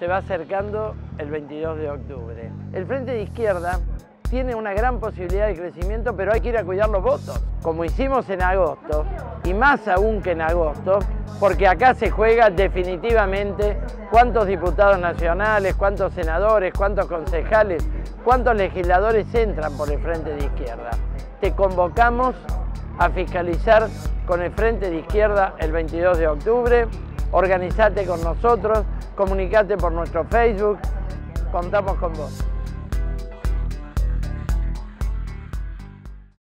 Se va acercando el 22 de octubre. El Frente de Izquierda tiene una gran posibilidad de crecimiento, pero hay que ir a cuidar los votos, como hicimos en agosto, y más aún que en agosto, porque acá se juega definitivamente cuántos diputados nacionales, cuántos senadores, cuántos concejales, cuántos legisladores entran por el Frente de Izquierda. Te convocamos a fiscalizar con el Frente de Izquierda el 22 de octubre, organizate con nosotros, comunicate por nuestro Facebook, contamos con vos.